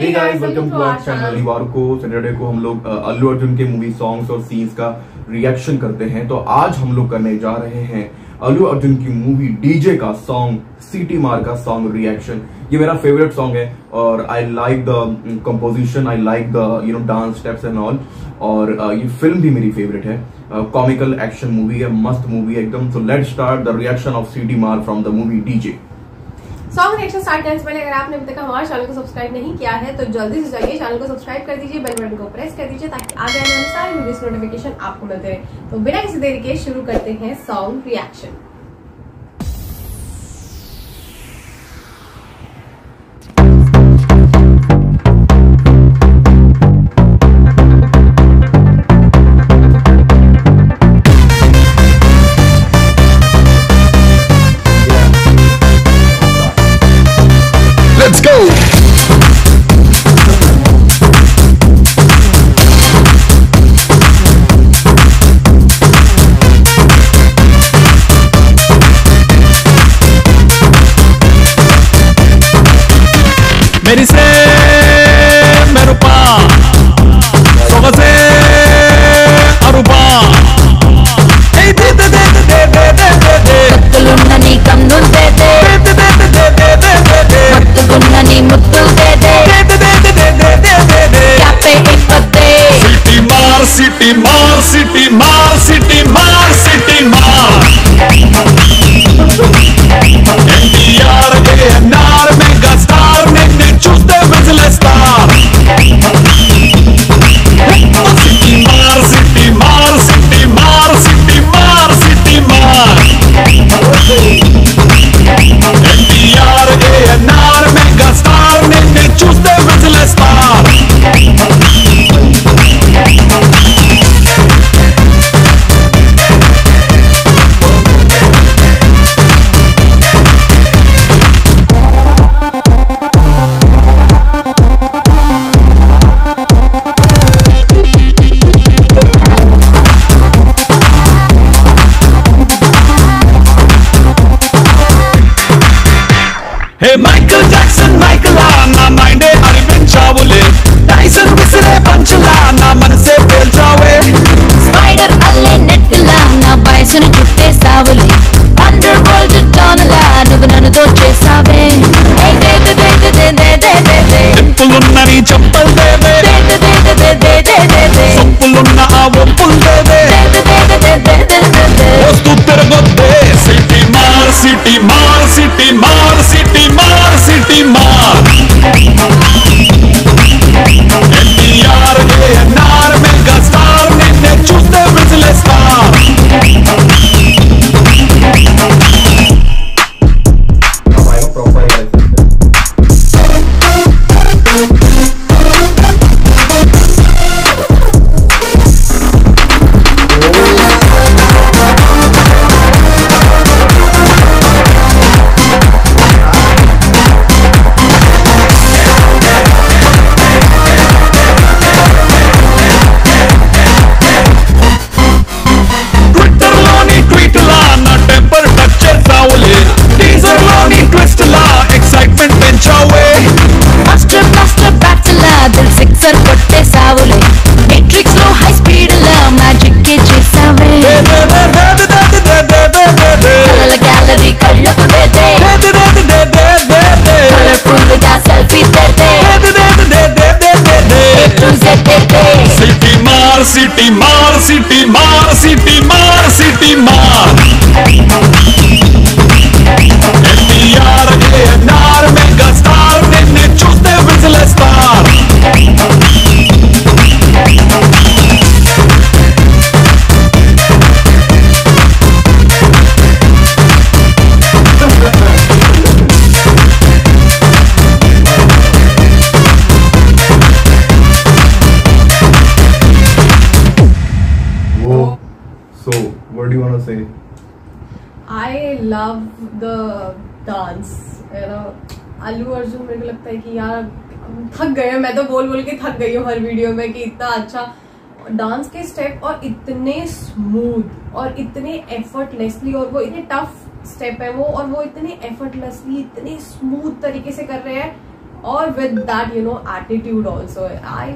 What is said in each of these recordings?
Hey guys, welcome to our channel. रविवार को Saturday को हम लोग अल्लू अर्जुन के मूवी सॉन्ग्स और सीन्स का रिएक्शन करते हैं। तो आज हम लोग करने जा रहे हैं अल्लू अर्जुन की मूवी डीजे का सॉन्ग सिटी मार का सॉन्ग रिएक्शन ये मेरा फेवरेट सॉन्ग है और I like the composition I like the you know dance steps and all और ये फ़िल्म भी मेरी फेवरेट है। कॉमिकल एक्शन मूवी है मस्त मूवी है एकदम। So let start the reaction of Seeti Maar from the movie DJ song reaction start करने से पहले अगर आपने अभी तक हमारे चैनल को सब्सक्राइब नहीं किया है तो जल्दी से जाइए चैनल को सब्सक्राइब कर दीजिए बेल बटन को प्रेस कर दीजिए, ताकि आगे आने वाली सारी वीडियोस नोटिफिकेशन आपको मिलते रहे। तो बिना किसी देरी के शुरू करते हैं सॉन्ग रिएक्शन मेरी से मेरे पास Hey, Michael Jackson, Michael. City మార్ సిటీ మార్ సిటీ మార్ You to say I love the dance Allu Arjun मेरे को लगता है कि यार थक गए मैं तो बोल बोल के थक गई हूँ हर वीडियो में कि इतना अच्छा डांस के स्टेप और इतने स्मूथ और इतने एफर्टलेसली और वो इतने टफ स्टेप है वो और वो इतने एफर्टलेसली इतने स्मूथ तरीके से कर रहे हैं। और with that you know attitude also I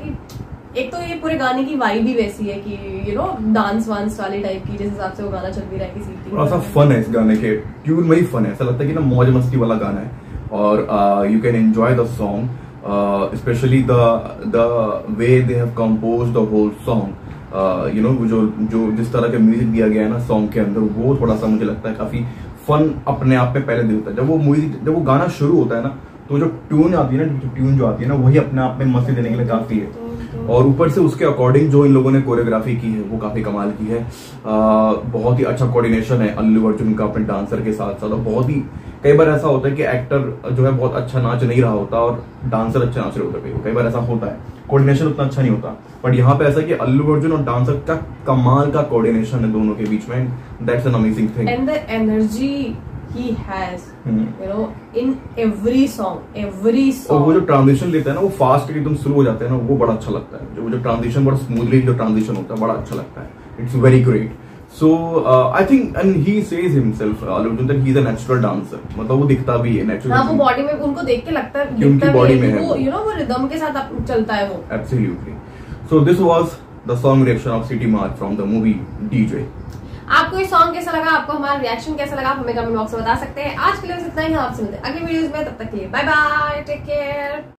एक तो ये पूरे गाने की वाइब ही वैसी है कि यू नो डांस वांस वाली टाइप की, जिस हिसाब से वो गाना चल भी रहा है किसी थोड़ा सा फन है इस गाने के ट्यून में ही फन है। ऐसा लगता है कि ना मौज मस्ती वाला गाना है। और you can enjoy the song specially the the way they have compose the whole song you know जो जो जिस तरह का म्यूज़िक दिया गया है ना सॉन्ग के अंदर, वो थोड़ा सा मुझे लगता है काफ़ी फन अपने आप में पहले देता है। जब वो म्यूज़िक जब वो गाना शुरू होता है ना तो जो ट्यून आती है ना, जो ट्यून जो आती है ना, वही अपने आप में मस्ती देने के लिए काफ़ी है। और ऊपर से उसके अकॉर्डिंग जो इन लोगों ने कोरियोग्राफी की है वो काफ़ी कमाल की है। आ, बहुत ही अच्छा कोऑर्डिनेशन है अल्लू अर्जुन का अपने डांसर के साथ साथ। और बहुत ही कई बार ऐसा होता है कि एक्टर जो है बहुत अच्छा नाच नहीं रहा होता और डांसर अच्छा नाच रहे होते कई बार ऐसा होता है। कोऑर्डिनेशन उतना अच्छा नहीं होता। बट यहाँ पे ऐसा कि अल्लू अर्जुन और डांसर का कमाल का कोऑर्डिनेशन है दोनों के बीच में। That's an amazing thing and the energy he has Hmm. you know in every song every और वो जो ट्रांजिशन लेता है ना वो फास्ट एकदम स्लो हो जाता है ना वो बड़ा अच्छा लगता है। जो जो ट्रांजिशन बड़ा स्मूथली जो ट्रांजिशन होता है बड़ा अच्छा लगता है। It's very great so I think and he says himself Arjun that he is a natural dancer मतलब वो दिखता भी है हाँ वो बॉडी में उनको देख के लगता है कि उनकी है में है वो। यू नो वो रिदम के साथ चलता है वो। Absolutely so this was the song reaction of Seeti Maar from the movie DJ आपको ये सॉन्ग कैसा लगा? आपको हमारा रिएक्शन कैसा लगा? आप हमें कमेंट बॉक्स में बता सकते हैं। आज के लिए बस इतना ही आपसे मिलते हैं अगली वीडियोस में, तब तक के लिए बाय बाय टेक केयर